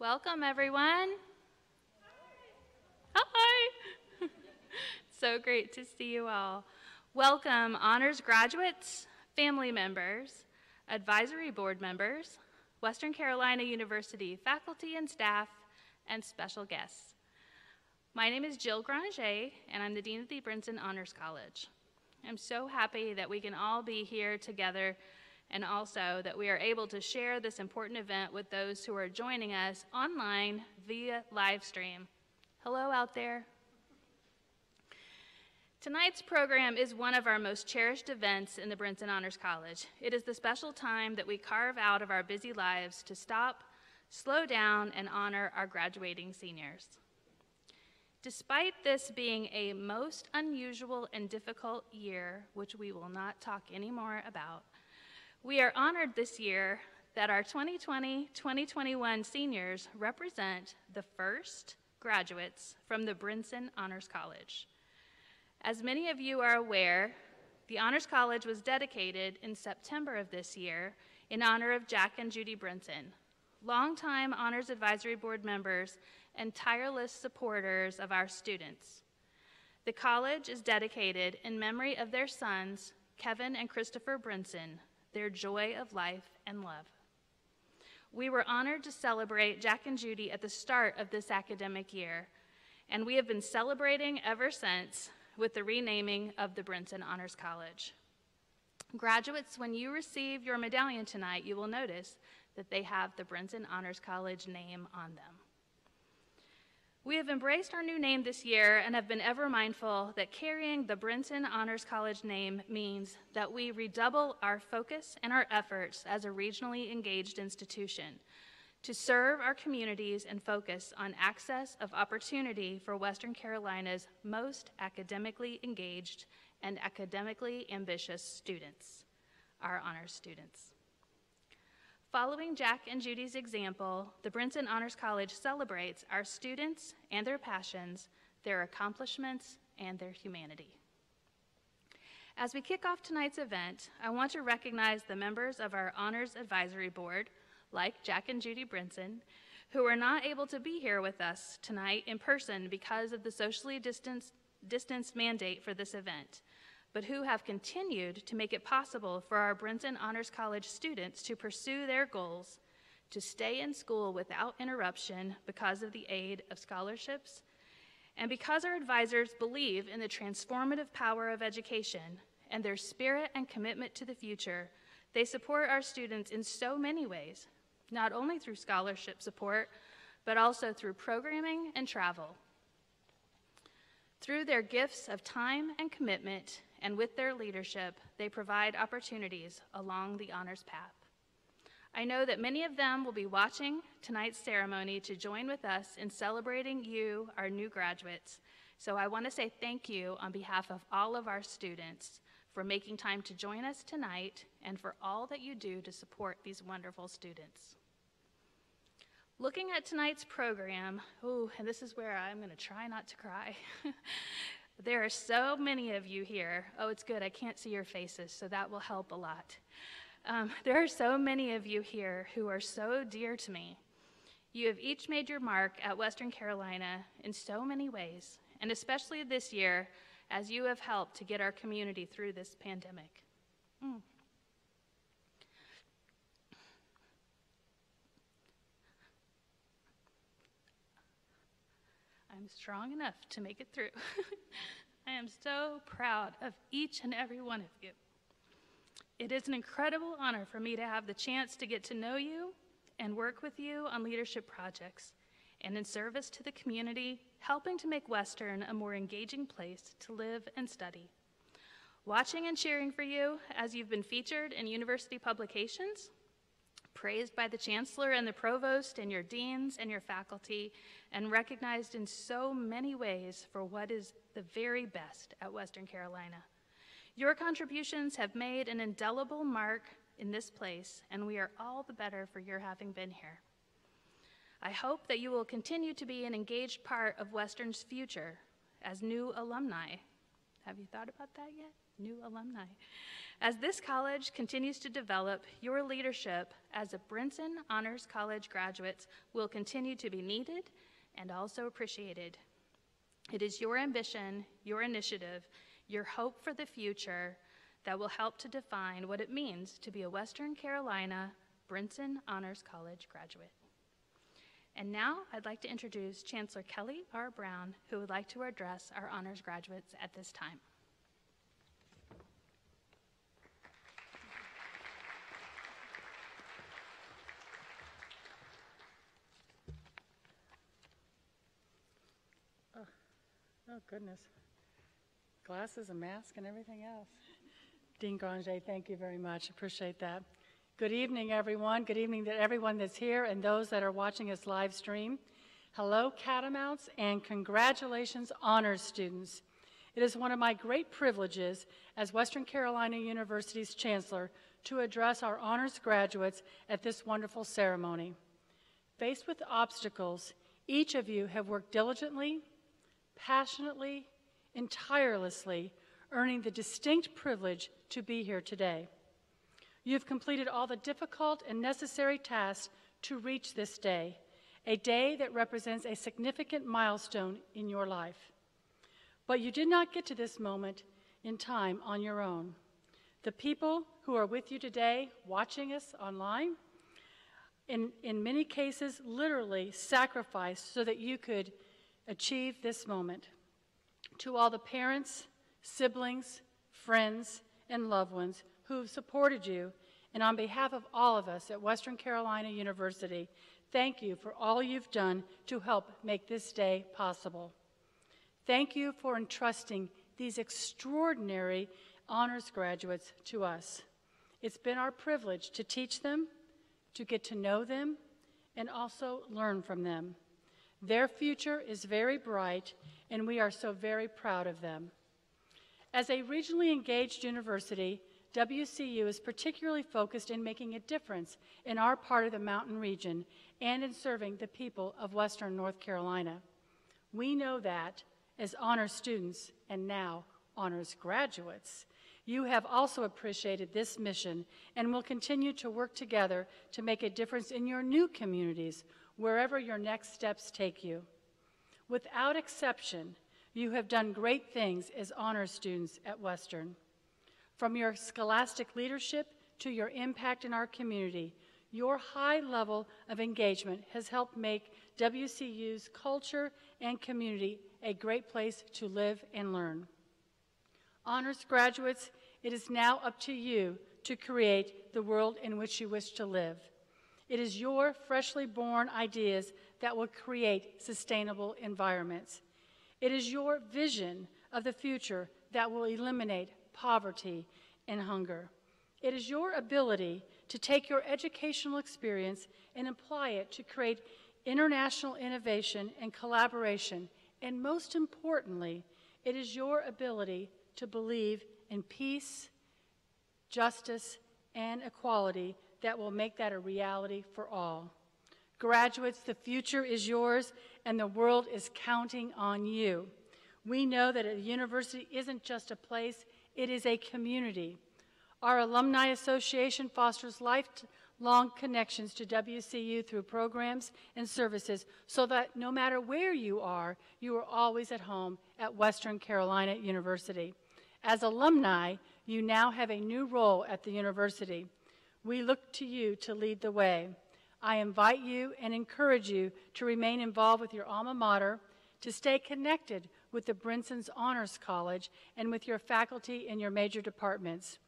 Welcome, everyone. Hi. so great to see you all. Welcome, honors graduates, family members, advisory board members, Western Carolina University faculty and staff, and special guests. My name is Jill Granger, and I'm the Dean of the Brinson Honors College. I'm so happy that we can all be here together and also that we are able to share this important event with those who are joining us online via live stream. Hello out there. Tonight's program is one of our most cherished events in the Brinson Honors College. It is the special time that we carve out of our busy lives to stop, slow down, and honor our graduating seniors. Despite this being a most unusual and difficult year, which we will not talk anymore about, we are honored this year that our 2020-2021 seniors represent the first graduates from the Brinson Honors College. As many of you are aware, the Honors College was dedicated in September of this year in honor of Jack and Judy Brinson, longtime Honors Advisory Board members and tireless supporters of our students. The college is dedicated in memory of their sons, Kevin and Christopher Brinson, their joy of life and love. We were honored to celebrate Jack and Judy at the start of this academic year, and we have been celebrating ever since with the renaming of the Brinson Honors College. Graduates, when you receive your medallion tonight, you will notice that they have the Brinson Honors College name on them. We have embraced our new name this year and have been ever mindful that carrying the Brinson Honors College name means that we redouble our focus and our efforts as a regionally engaged institution to serve our communities and focus on access of opportunity for Western Carolina's most academically engaged and academically ambitious students, our honors students. Following Jack and Judy's example, the Brinson Honors College celebrates our students and their passions, their accomplishments, and their humanity. As we kick off tonight's event, I want to recognize the members of our Honors Advisory Board, like Jack and Judy Brinson, who are not able to be here with us tonight in person because of the socially distanced, distanced mandate for this event but who have continued to make it possible for our Brinson Honors College students to pursue their goals, to stay in school without interruption because of the aid of scholarships, and because our advisors believe in the transformative power of education and their spirit and commitment to the future, they support our students in so many ways, not only through scholarship support, but also through programming and travel. Through their gifts of time and commitment, and with their leadership, they provide opportunities along the honors path. I know that many of them will be watching tonight's ceremony to join with us in celebrating you, our new graduates. So I want to say thank you on behalf of all of our students for making time to join us tonight and for all that you do to support these wonderful students. Looking at tonight's program, oh, and this is where I'm going to try not to cry. There are so many of you here. Oh, it's good. I can't see your faces, so that will help a lot. Um, there are so many of you here who are so dear to me. You have each made your mark at Western Carolina in so many ways, and especially this year as you have helped to get our community through this pandemic. Mm. I'm strong enough to make it through. I am so proud of each and every one of you. It is an incredible honor for me to have the chance to get to know you and work with you on leadership projects and in service to the community, helping to make Western a more engaging place to live and study. Watching and cheering for you as you've been featured in university publications, praised by the chancellor and the provost and your deans and your faculty, and recognized in so many ways for what is the very best at Western Carolina. Your contributions have made an indelible mark in this place, and we are all the better for your having been here. I hope that you will continue to be an engaged part of Western's future as new alumni. Have you thought about that yet? new alumni. As this college continues to develop, your leadership as a Brinson Honors College graduates will continue to be needed and also appreciated. It is your ambition, your initiative, your hope for the future that will help to define what it means to be a Western Carolina Brinson Honors College graduate. And now I'd like to introduce Chancellor Kelly R. Brown, who would like to address our honors graduates at this time. Oh, goodness. Glasses, a mask, and everything else. Dean Granger, thank you very much. Appreciate that. Good evening, everyone. Good evening to everyone that's here and those that are watching us live stream. Hello, Catamounts, and congratulations, honors students. It is one of my great privileges as Western Carolina University's Chancellor to address our honors graduates at this wonderful ceremony. Faced with obstacles, each of you have worked diligently passionately and tirelessly, earning the distinct privilege to be here today. You have completed all the difficult and necessary tasks to reach this day, a day that represents a significant milestone in your life. But you did not get to this moment in time on your own. The people who are with you today, watching us online, in, in many cases, literally sacrificed so that you could achieve this moment. To all the parents, siblings, friends, and loved ones who have supported you, and on behalf of all of us at Western Carolina University, thank you for all you've done to help make this day possible. Thank you for entrusting these extraordinary honors graduates to us. It's been our privilege to teach them, to get to know them, and also learn from them. Their future is very bright, and we are so very proud of them. As a regionally engaged university, WCU is particularly focused in making a difference in our part of the mountain region and in serving the people of Western North Carolina. We know that as honors students and now honors graduates, you have also appreciated this mission and will continue to work together to make a difference in your new communities wherever your next steps take you. Without exception, you have done great things as honor students at Western. From your scholastic leadership to your impact in our community, your high level of engagement has helped make WCU's culture and community a great place to live and learn. Honors graduates, it is now up to you to create the world in which you wish to live. It is your freshly born ideas that will create sustainable environments. It is your vision of the future that will eliminate poverty and hunger. It is your ability to take your educational experience and apply it to create international innovation and collaboration. And most importantly, it is your ability to believe in peace, justice, and equality that will make that a reality for all. Graduates, the future is yours, and the world is counting on you. We know that a university isn't just a place, it is a community. Our Alumni Association fosters lifelong connections to WCU through programs and services so that no matter where you are, you are always at home at Western Carolina University. As alumni, you now have a new role at the university. We look to you to lead the way. I invite you and encourage you to remain involved with your alma mater, to stay connected with the Brinson's Honors College, and with your faculty in your major departments.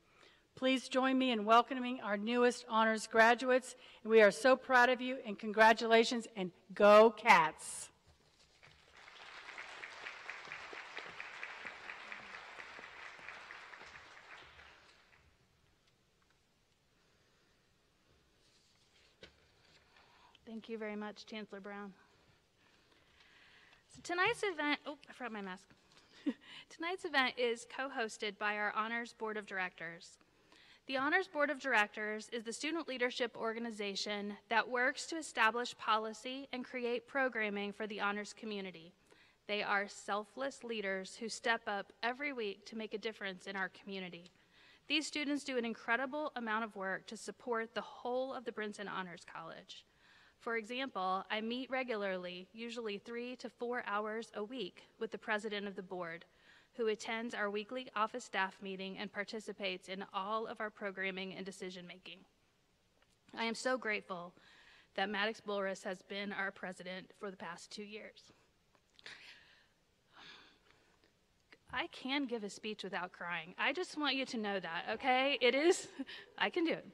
Please join me in welcoming our newest honors graduates. We are so proud of you, and congratulations, and go Cats! Thank you very much, Chancellor Brown. So tonight's event, oh, I forgot my mask. tonight's event is co-hosted by our Honors Board of Directors. The Honors Board of Directors is the student leadership organization that works to establish policy and create programming for the honors community. They are selfless leaders who step up every week to make a difference in our community. These students do an incredible amount of work to support the whole of the Brinson Honors College. For example, I meet regularly, usually three to four hours a week, with the president of the board, who attends our weekly office staff meeting and participates in all of our programming and decision making. I am so grateful that Maddox Bulris has been our president for the past two years. I can give a speech without crying. I just want you to know that, okay? It is, I can do it.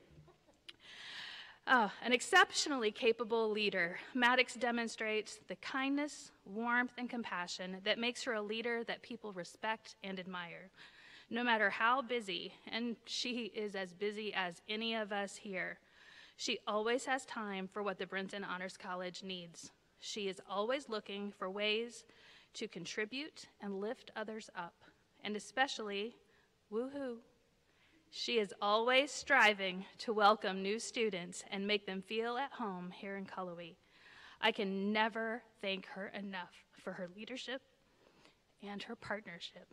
Oh, an exceptionally capable leader, Maddox demonstrates the kindness, warmth, and compassion that makes her a leader that people respect and admire. No matter how busy, and she is as busy as any of us here, she always has time for what the Brinson Honors College needs. She is always looking for ways to contribute and lift others up, and especially, woohoo, she is always striving to welcome new students and make them feel at home here in Cullowhee. I can never thank her enough for her leadership and her partnership.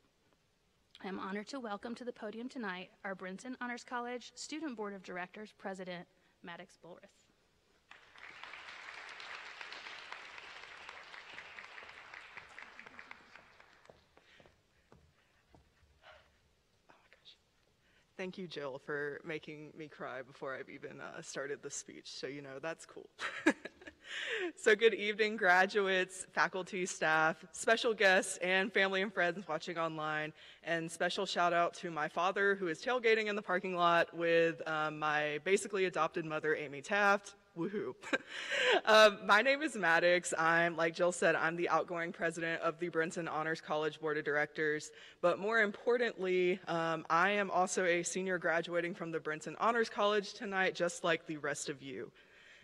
I am honored to welcome to the podium tonight our Brinson Honors College Student Board of Directors President, Maddox Bulris. Thank you, Jill, for making me cry before I've even uh, started the speech. So, you know, that's cool. so, good evening, graduates, faculty, staff, special guests, and family and friends watching online. And special shout out to my father, who is tailgating in the parking lot with um, my basically adopted mother, Amy Taft, Woohoo. um, my name is Maddox. I'm, like Jill said, I'm the outgoing president of the Brinson Honors College Board of Directors. But more importantly, um, I am also a senior graduating from the Brinson Honors College tonight, just like the rest of you.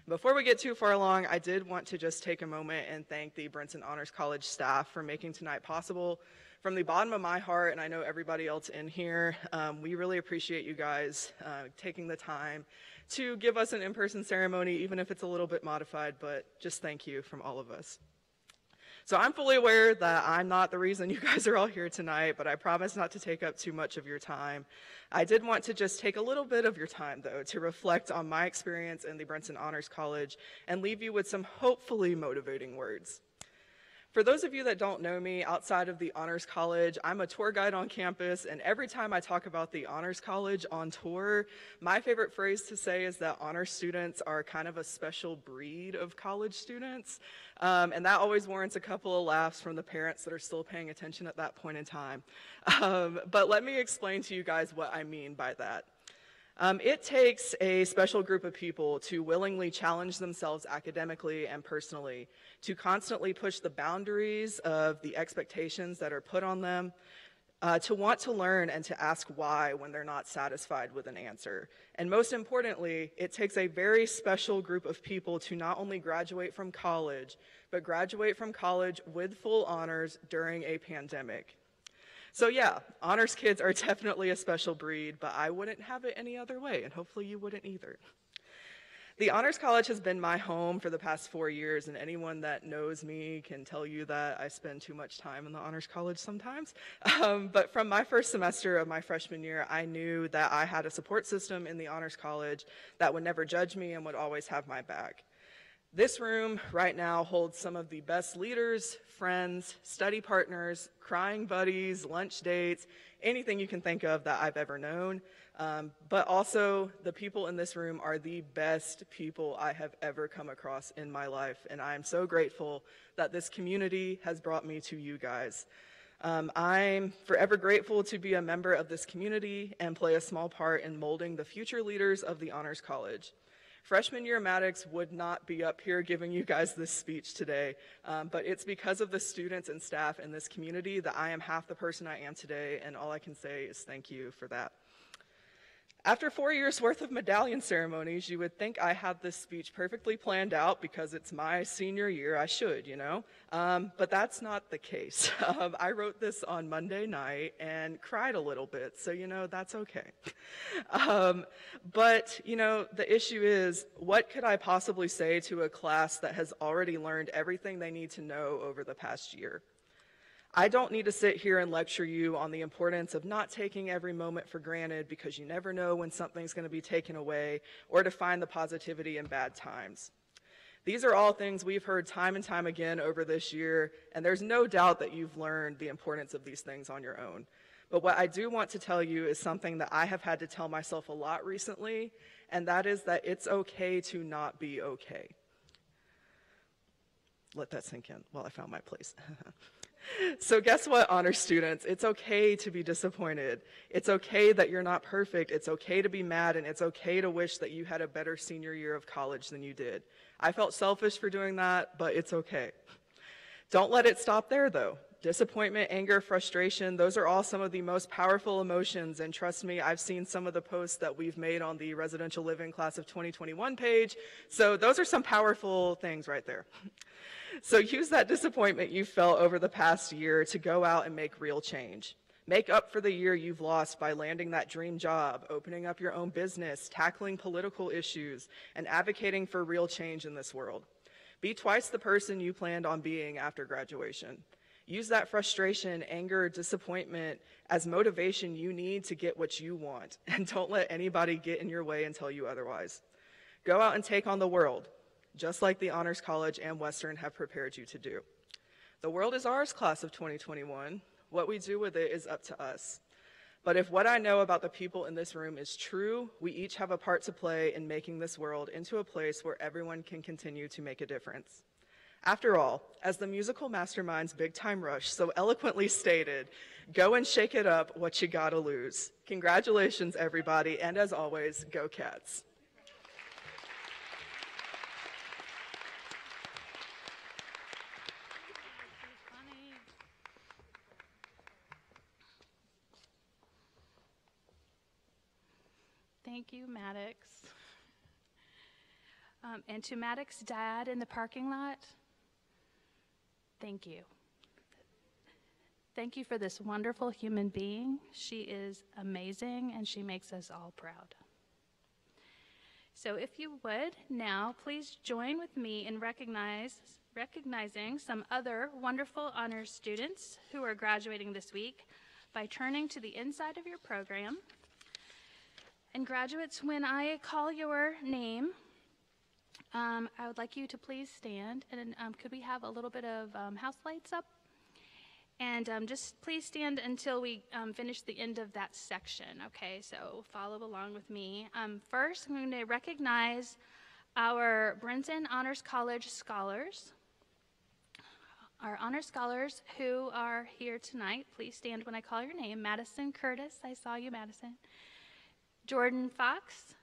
Before we get too far along, I did want to just take a moment and thank the Brinson Honors College staff for making tonight possible. From the bottom of my heart, and I know everybody else in here, um, we really appreciate you guys uh, taking the time to give us an in person ceremony, even if it's a little bit modified, but just thank you from all of us. So I'm fully aware that I'm not the reason you guys are all here tonight, but I promise not to take up too much of your time. I did want to just take a little bit of your time, though, to reflect on my experience in the Brinson Honors College and leave you with some hopefully motivating words. For those of you that don't know me outside of the Honors College, I'm a tour guide on campus, and every time I talk about the Honors College on tour, my favorite phrase to say is that honors students are kind of a special breed of college students. Um, and that always warrants a couple of laughs from the parents that are still paying attention at that point in time. Um, but let me explain to you guys what I mean by that. Um, it takes a special group of people to willingly challenge themselves academically and personally, to constantly push the boundaries of the expectations that are put on them, uh, to want to learn and to ask why when they're not satisfied with an answer. And most importantly, it takes a very special group of people to not only graduate from college, but graduate from college with full honors during a pandemic. So, yeah, honors kids are definitely a special breed, but I wouldn't have it any other way, and hopefully you wouldn't either. The Honors College has been my home for the past four years, and anyone that knows me can tell you that I spend too much time in the Honors College sometimes. Um, but from my first semester of my freshman year, I knew that I had a support system in the Honors College that would never judge me and would always have my back. This room right now holds some of the best leaders, friends, study partners, crying buddies, lunch dates, anything you can think of that I've ever known. Um, but also, the people in this room are the best people I have ever come across in my life. And I'm so grateful that this community has brought me to you guys. Um, I'm forever grateful to be a member of this community and play a small part in molding the future leaders of the Honors College. Freshman year Maddox would not be up here giving you guys this speech today, um, but it's because of the students and staff in this community that I am half the person I am today, and all I can say is thank you for that. After four years worth of medallion ceremonies, you would think I had this speech perfectly planned out because it's my senior year. I should, you know? Um, but that's not the case. Um, I wrote this on Monday night and cried a little bit, so, you know, that's okay. Um, but, you know, the issue is what could I possibly say to a class that has already learned everything they need to know over the past year? I don't need to sit here and lecture you on the importance of not taking every moment for granted because you never know when something's going to be taken away or to find the positivity in bad times. These are all things we've heard time and time again over this year, and there's no doubt that you've learned the importance of these things on your own. But what I do want to tell you is something that I have had to tell myself a lot recently, and that is that it's okay to not be okay. Let that sink in while I found my place. So, guess what, honor students? It's okay to be disappointed. It's okay that you're not perfect. It's okay to be mad, and it's okay to wish that you had a better senior year of college than you did. I felt selfish for doing that, but it's okay. Don't let it stop there, though. Disappointment, anger, frustration, those are all some of the most powerful emotions. And trust me, I've seen some of the posts that we've made on the residential living class of 2021 page. So, those are some powerful things right there. So use that disappointment you felt over the past year to go out and make real change. Make up for the year you've lost by landing that dream job, opening up your own business, tackling political issues, and advocating for real change in this world. Be twice the person you planned on being after graduation. Use that frustration, anger, disappointment as motivation you need to get what you want, and don't let anybody get in your way and tell you otherwise. Go out and take on the world just like the Honors College and Western have prepared you to do. The world is ours, class of 2021. What we do with it is up to us. But if what I know about the people in this room is true, we each have a part to play in making this world into a place where everyone can continue to make a difference. After all, as the musical mastermind's Big Time Rush so eloquently stated, go and shake it up, what you gotta lose. Congratulations, everybody, and as always, go Cats. Thank you, Maddox. Um, and to Maddox's dad in the parking lot, thank you. Thank you for this wonderful human being. She is amazing and she makes us all proud. So, if you would now, please join with me in recognize, recognizing some other wonderful honors students who are graduating this week by turning to the inside of your program and graduates, when I call your name, um, I would like you to please stand. And um, could we have a little bit of um, house lights up? And um, just please stand until we um, finish the end of that section. Okay, so follow along with me. Um, first, I'm going to recognize our Brinson Honors College scholars. Our honor scholars who are here tonight, please stand when I call your name. Madison Curtis, I saw you, Madison. Jordan Fox,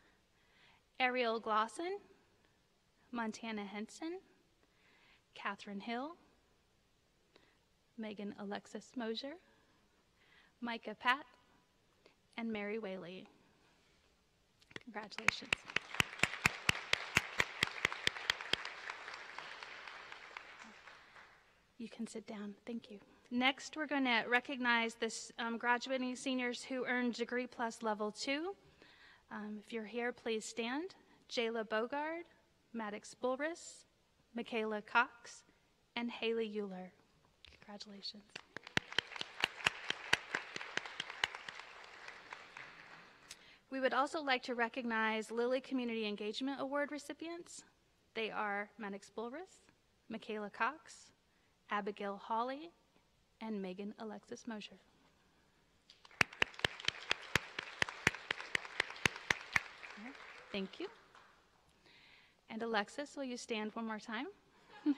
Ariel Glosson, Montana Henson, Catherine Hill, Megan Alexis Mosier, Micah Pat, and Mary Whaley. Congratulations. You can sit down. Thank you. Next, we're going to recognize the um, graduating seniors who earned Degree Plus Level 2. Um, if you're here, please stand. Jayla Bogard, Maddox Bulris, Michaela Cox, and Haley Euler. Congratulations. We would also like to recognize Lilly Community Engagement Award recipients. They are Maddox Bulris, Michaela Cox, Abigail Hawley, and Megan Alexis Mosier. Thank you. And Alexis, will you stand one more time?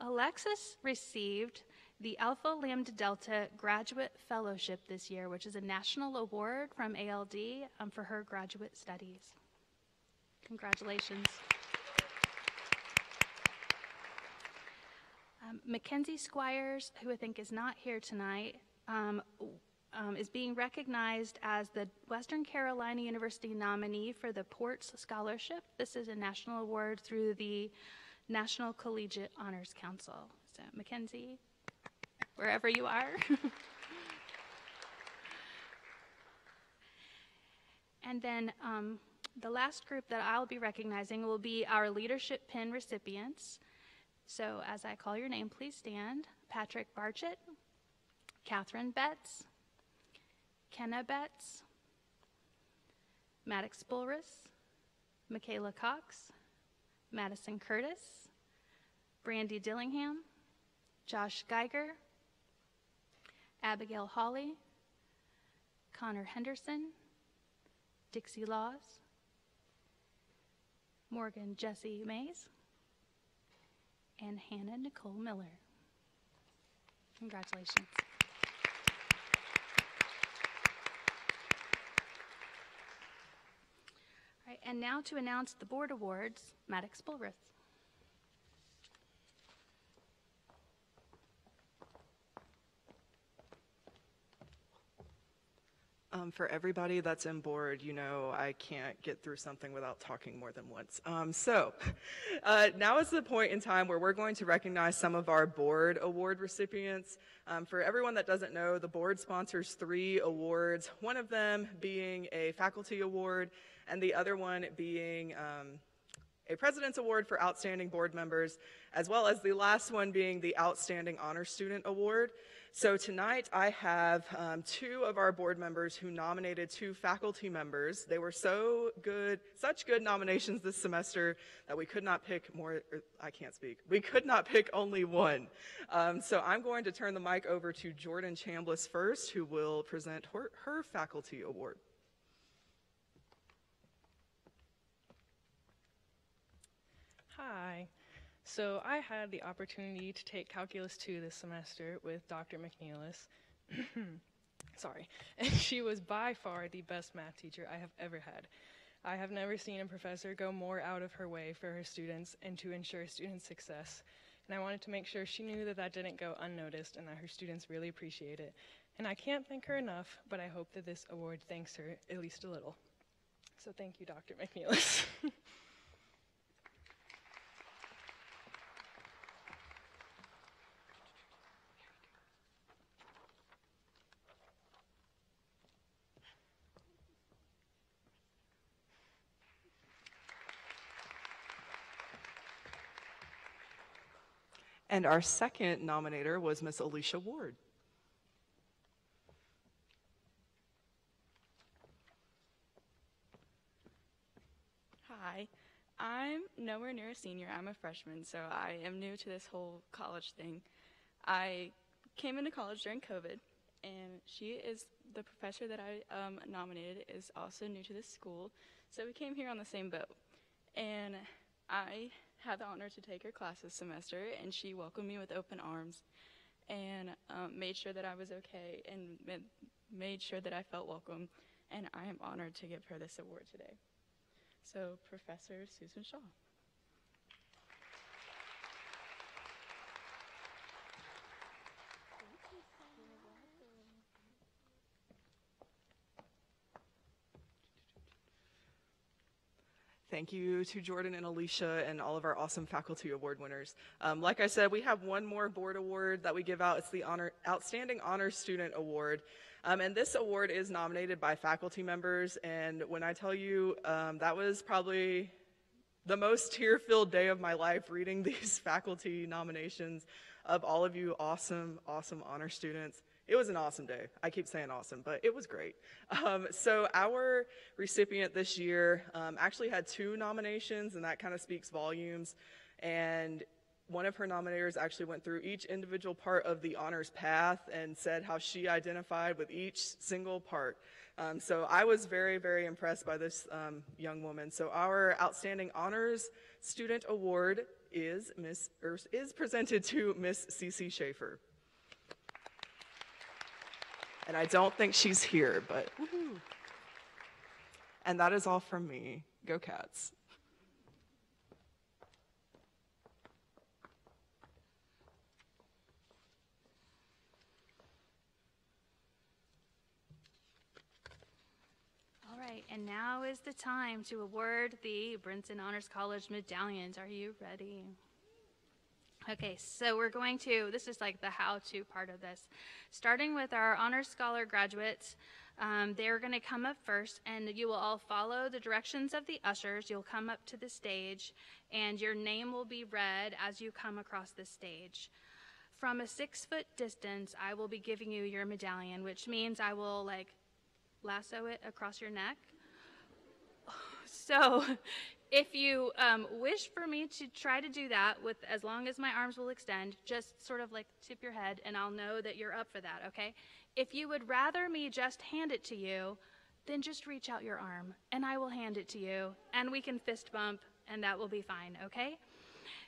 Alexis received the Alpha Lambda Delta Graduate Fellowship this year, which is a national award from ALD um, for her graduate studies. Congratulations. Um, Mackenzie Squires, who I think is not here tonight, um, um, is being recognized as the Western Carolina University nominee for the Portz Scholarship. This is a national award through the National Collegiate Honors Council. So, Mackenzie, wherever you are. and then um, the last group that I'll be recognizing will be our leadership pin recipients. So, as I call your name, please stand. Patrick Barchett, Catherine Betts, Kenna Betts, Maddox Bulris, Michaela Cox, Madison Curtis, Brandy Dillingham, Josh Geiger, Abigail Hawley, Connor Henderson, Dixie Laws, Morgan Jesse Mays, and Hannah Nicole Miller. Congratulations. All right, and now to announce the board awards, Maddox Bulris. Um, for everybody that's in board, you know I can't get through something without talking more than once. Um, so uh, now is the point in time where we're going to recognize some of our board award recipients. Um, for everyone that doesn't know, the board sponsors three awards, one of them being a faculty award, and the other one being um, a President's Award for Outstanding Board Members, as well as the last one being the Outstanding Honor Student Award. So tonight I have um, two of our board members who nominated two faculty members. They were so good, such good nominations this semester that we could not pick more, I can't speak, we could not pick only one. Um, so I'm going to turn the mic over to Jordan Chambliss first, who will present her, her faculty award. Hi. So I had the opportunity to take Calculus 2 this semester with Dr. McNeilis. Sorry. And she was by far the best math teacher I have ever had. I have never seen a professor go more out of her way for her students and to ensure student success. And I wanted to make sure she knew that that didn't go unnoticed and that her students really appreciate it. And I can't thank her enough, but I hope that this award thanks her at least a little. So thank you, Dr. McNeilis. And our second nominator was Miss Alicia Ward. Hi, I'm nowhere near a senior. I'm a freshman, so I am new to this whole college thing. I came into college during COVID, and she is the professor that I um, nominated is also new to this school, so we came here on the same boat. And I had the honor to take her class this semester, and she welcomed me with open arms and um, made sure that I was okay and made sure that I felt welcome. And I am honored to give her this award today. So, Professor Susan Shaw. Thank you to Jordan and Alicia and all of our awesome faculty award winners. Um, like I said, we have one more board award that we give out. It's the honor, Outstanding Honor Student Award. Um, and this award is nominated by faculty members. And when I tell you, um, that was probably the most tear-filled day of my life reading these faculty nominations of all of you awesome, awesome honor students. It was an awesome day. I keep saying awesome, but it was great. Um, so our recipient this year um, actually had two nominations, and that kind of speaks volumes. And one of her nominators actually went through each individual part of the honors path and said how she identified with each single part. Um, so I was very, very impressed by this um, young woman. So our outstanding honors student award is Miss er, is presented to Miss Cece Schaefer. And I don't think she's here, but woohoo. And that is all from me. Go Cats. All right, and now is the time to award the Brinson Honors College medallions. Are you ready? Okay, so we're going to, this is like the how to part of this. Starting with our Honors Scholar graduates, um, they're going to come up first, and you will all follow the directions of the ushers. You'll come up to the stage, and your name will be read as you come across the stage. From a six foot distance, I will be giving you your medallion, which means I will like lasso it across your neck. So, if you um, wish for me to try to do that with as long as my arms will extend, just sort of like tip your head and I'll know that you're up for that, okay? If you would rather me just hand it to you, then just reach out your arm and I will hand it to you and we can fist bump and that will be fine, okay?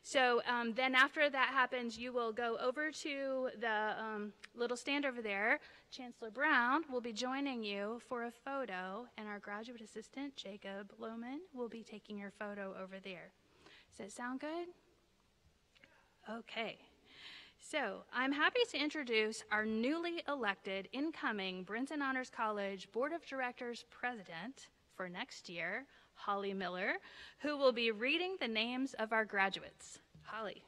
So um, then after that happens, you will go over to the um, little stand over there. Chancellor Brown will be joining you for a photo, and our graduate assistant, Jacob Lohman, will be taking your photo over there. Does that sound good? Okay. So I'm happy to introduce our newly elected incoming Brinson Honors College Board of Directors President for next year, Holly Miller, who will be reading the names of our graduates. Holly.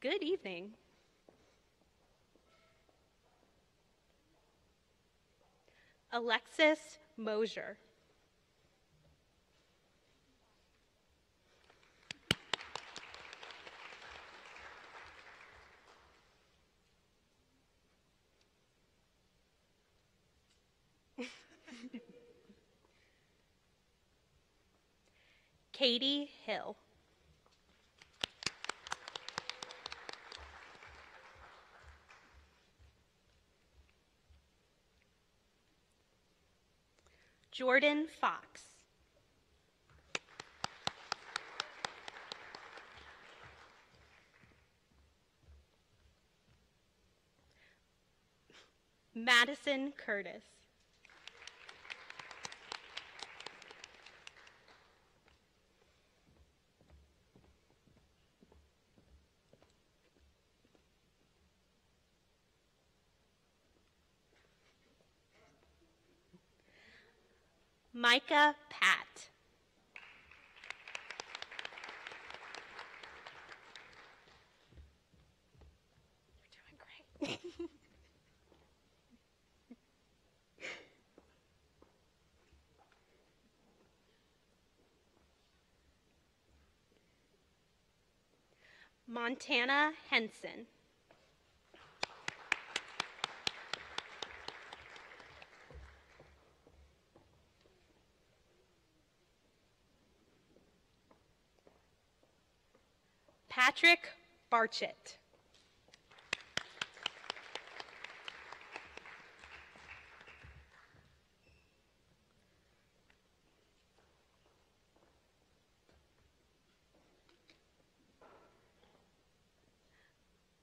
Good evening. Alexis Mosier. Katie Hill. Jordan Fox. Madison Curtis. Micah Pat. You're doing great. Montana Henson. Patrick Barchett.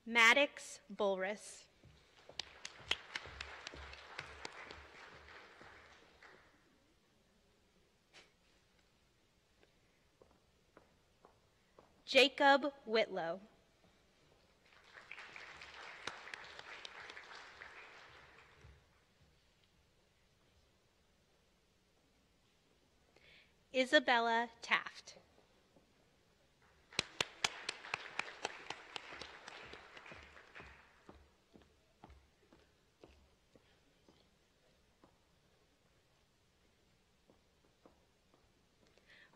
Maddox Bulris. Jacob Whitlow. Isabella Taft.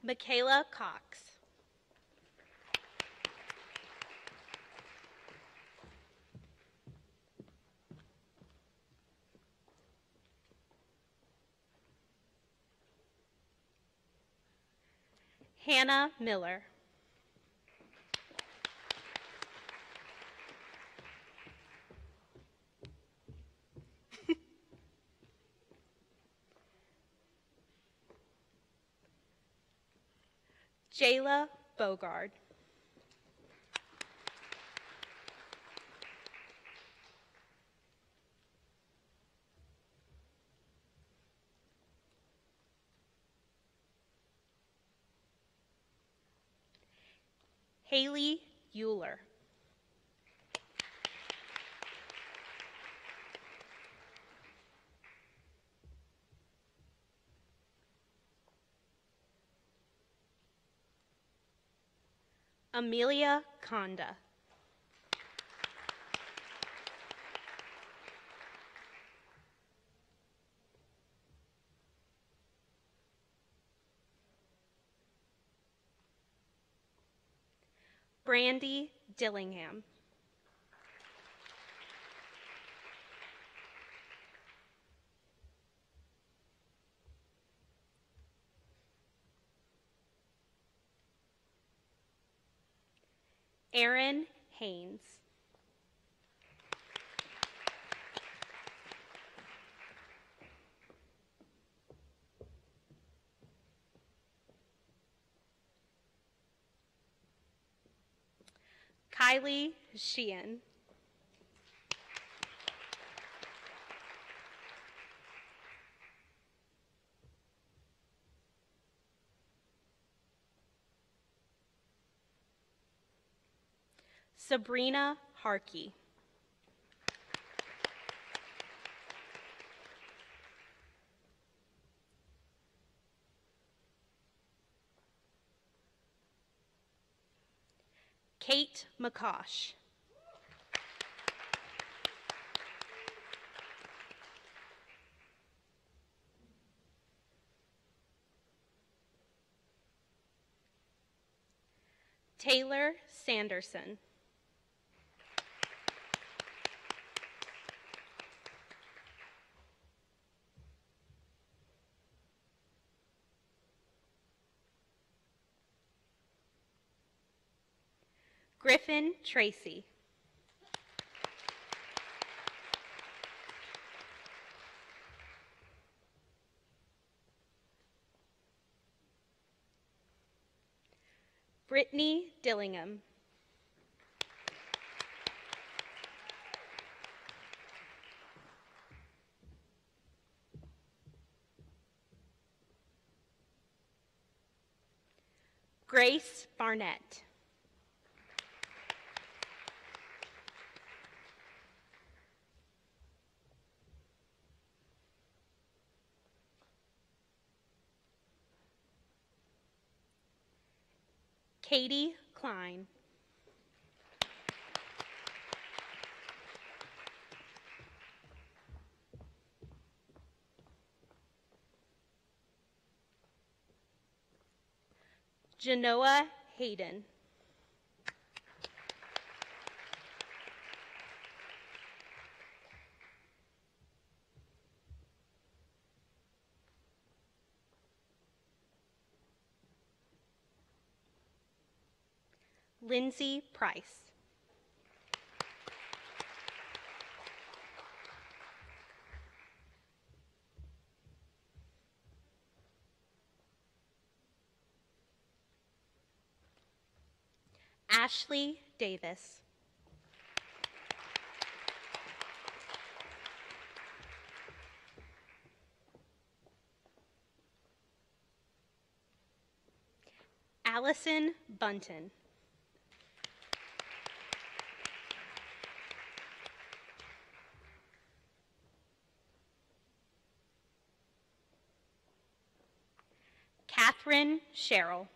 Michaela Cox. Hannah Miller. Jayla Bogard. Haley Euler. Amelia Conda. Brandy Dillingham. Aaron Haynes. Kylie Sheehan. Sabrina Harkey. Kate McCosh. Taylor Sanderson. Griffin Tracy. Brittany Dillingham. Grace Barnett. Katie Klein. Genoa Hayden. Lindsay Price. Ashley Davis. Allison Bunton. Sherrill.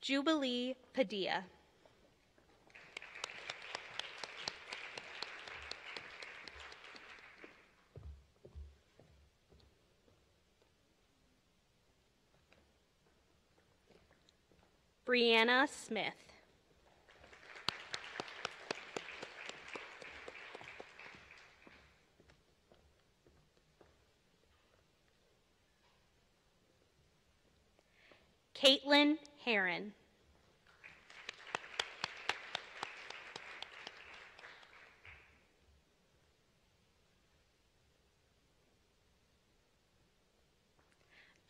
Jubilee Padilla. Brianna Smith. Caitlin Heron.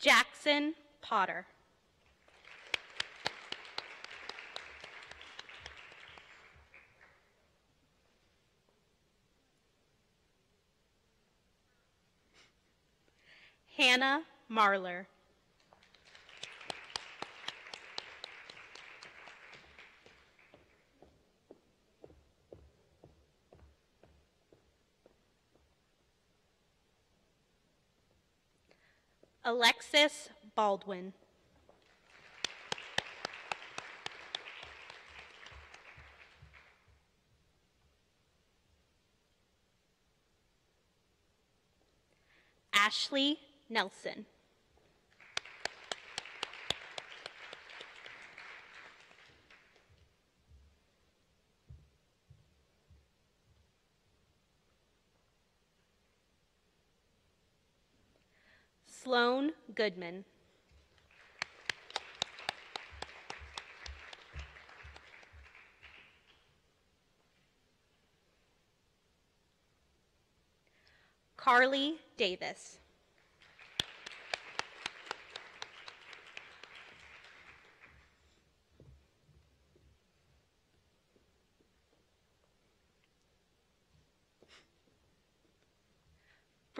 Jackson Potter. Hannah Marler, Alexis Baldwin. Ashley Nelson. Sloan Goodman. Carly Davis.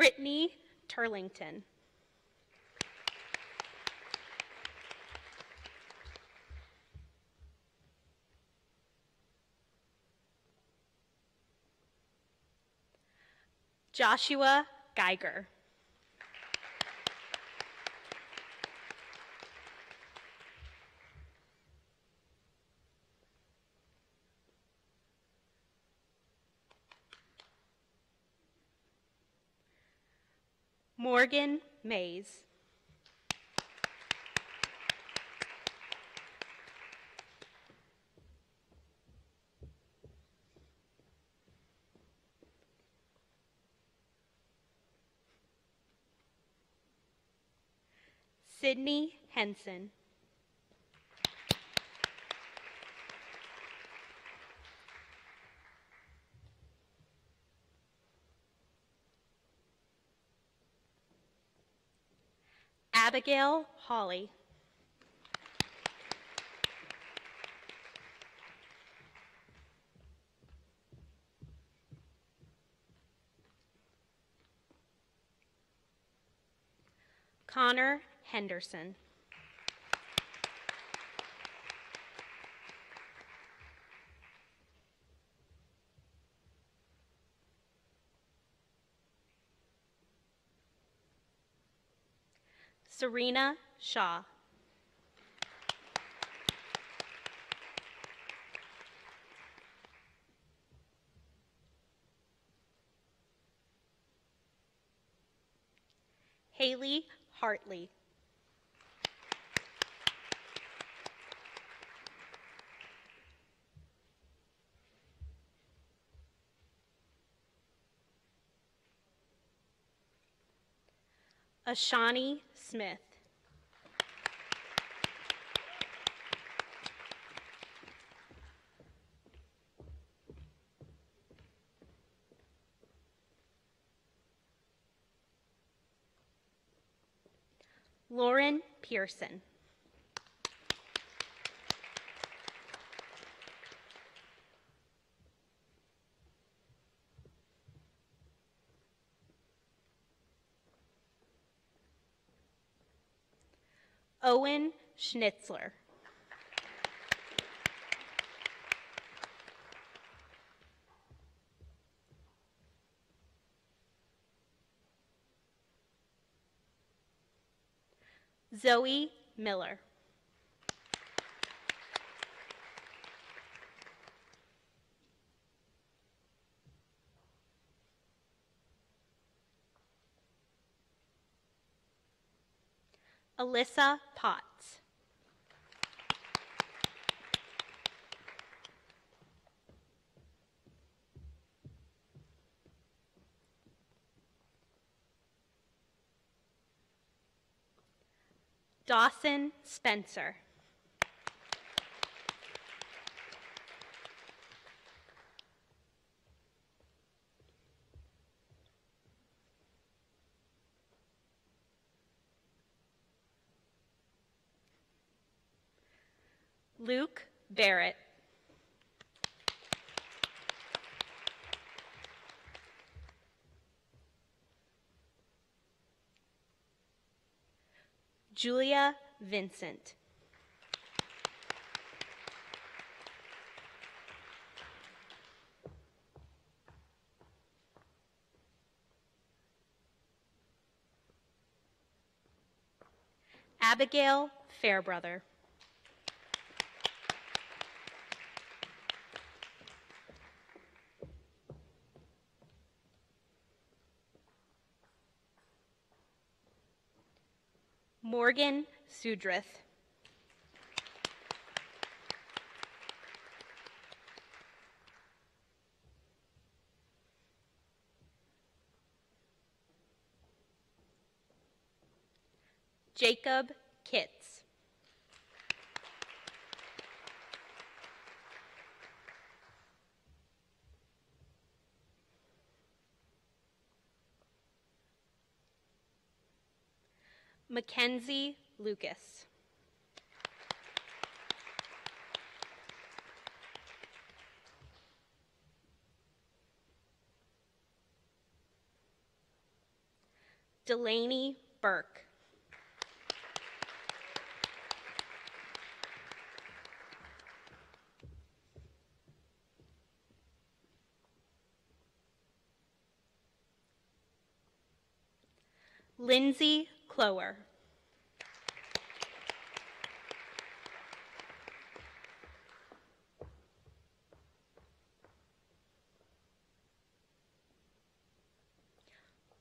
Brittany Turlington. Joshua Geiger. Morgan Mays. Sydney Henson. Abigail Hawley. Connor Henderson. Serena Shaw. Haley Hartley. Ashani Smith. Lauren Pearson. Owen Schnitzler. Zoe Miller. Alyssa Potts. Dawson Spencer. Luke Barrett. Julia Vincent. Abigail Fairbrother. Morgan Sudrith. Jacob Kitts. Mackenzie Lucas. Delaney Burke. Lindsay Clower.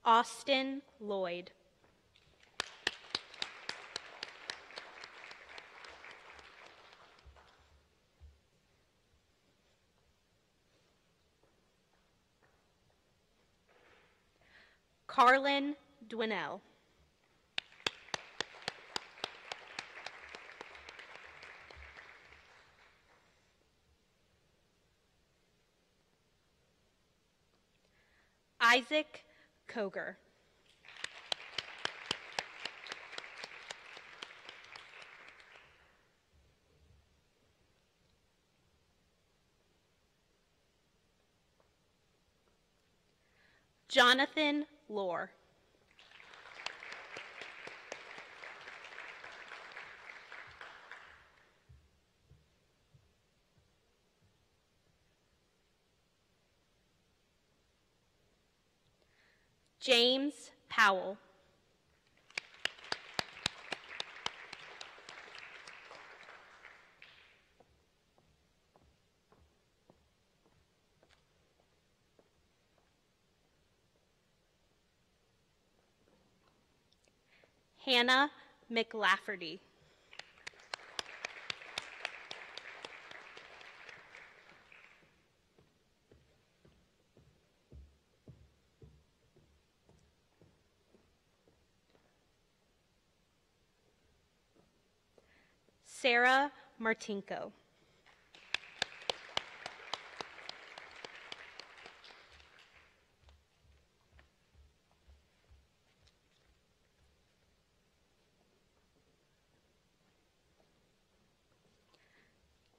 Austin Lloyd. Carlin Dwinell. Isaac Koger. Jonathan Lore. James Powell. Hannah McLafferty. Sarah Martinko.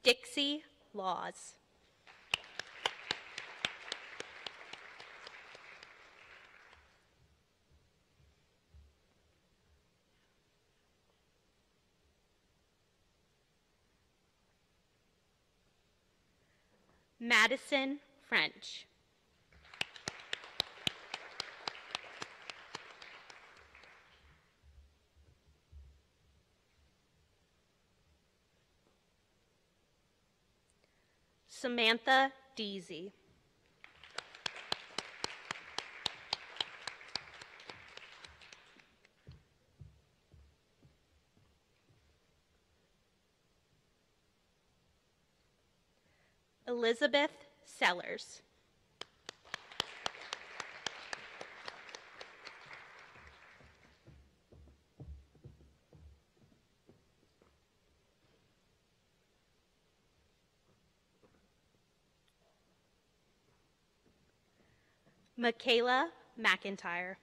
Dixie Laws. Madison French. Samantha Deasy. Elizabeth Sellers. Michaela McIntyre.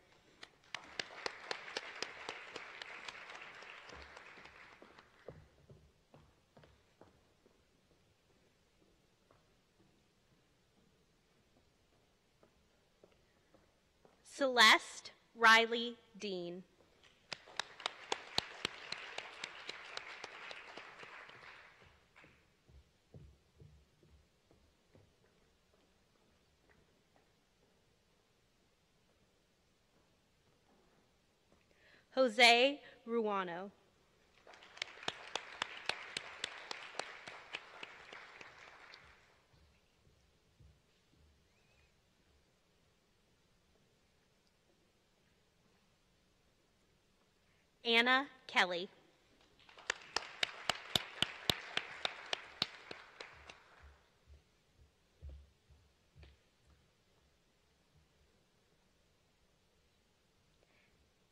Celeste Riley Dean. Jose Ruano. Anna Kelly.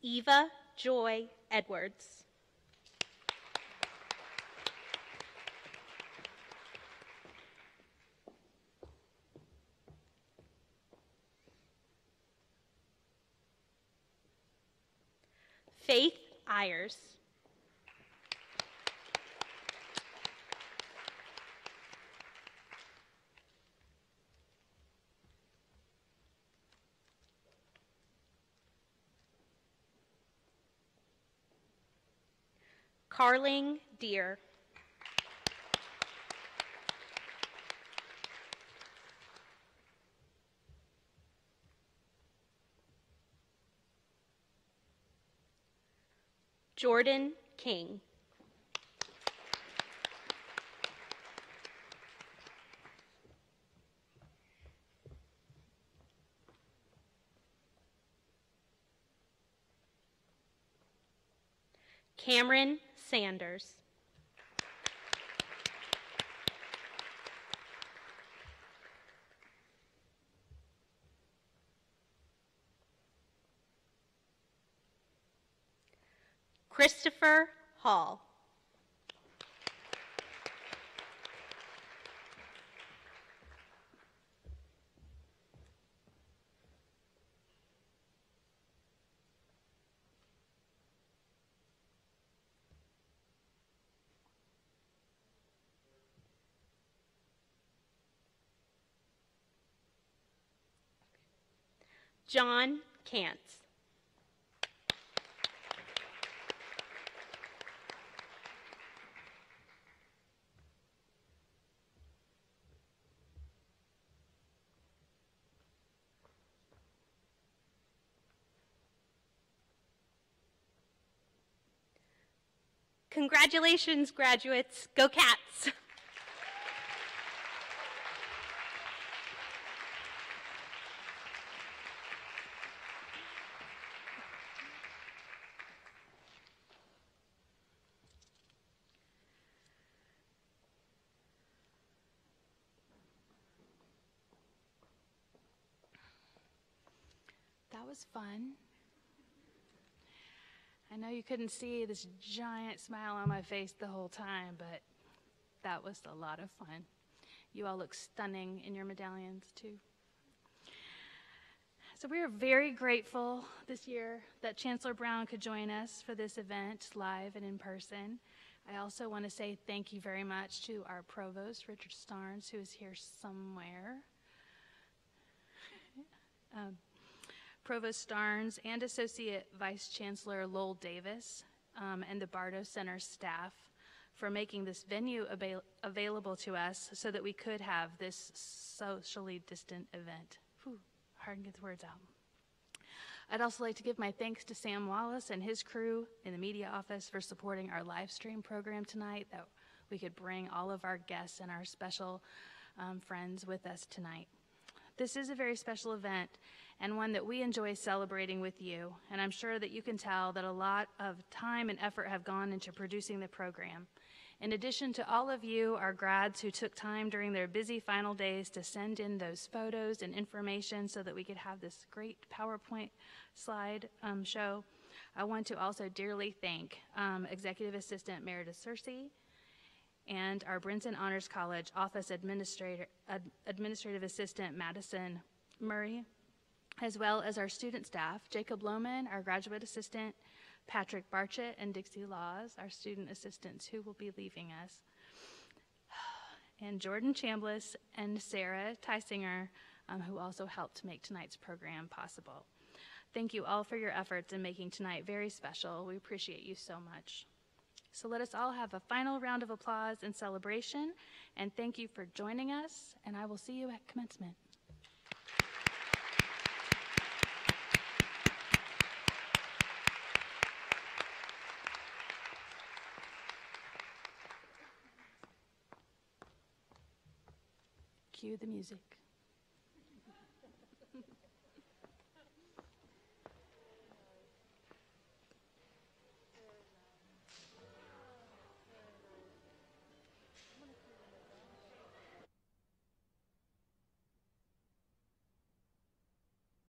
Eva Joy Edwards. Faith Ayers. Carling Deer. Jordan King. Cameron Sanders. Christopher Hall. John Kantz. Congratulations, graduates. Go Cats! That was fun. I know you couldn't see this giant smile on my face the whole time, but that was a lot of fun. You all look stunning in your medallions, too. So, we are very grateful this year that Chancellor Brown could join us for this event live and in person. I also want to say thank you very much to our provost, Richard Starnes, who is here somewhere. Um, Provost Starnes and Associate Vice Chancellor Lowell Davis um, and the Bardo Center staff for making this venue avail- available to us so that we could have this socially distant event. Whew, hard to get the words out. I'd also like to give my thanks to Sam Wallace and his crew in the media office for supporting our live stream program tonight, that we could bring all of our guests and our special um, friends with us tonight. This is a very special event and one that we enjoy celebrating with you, and I'm sure that you can tell that a lot of time and effort have gone into producing the program. In addition to all of you, our grads who took time during their busy final days to send in those photos and information so that we could have this great PowerPoint slide um, show, I want to also dearly thank um, Executive Assistant Meredith Searcy and our Brinson Honors College Office Administrator, Ad, Administrative Assistant Madison Murray, as well as our student staff, Jacob Lohman, our graduate assistant, Patrick Barchett, and Dixie Laws, our student assistants who will be leaving us, and Jordan Chambliss and Sarah Tysinger, um, who also helped make tonight's program possible. Thank you all for your efforts in making tonight very special. We appreciate you so much. So let us all have a final round of applause and celebration, and thank you for joining us, and I will see you at commencement. Cue the music.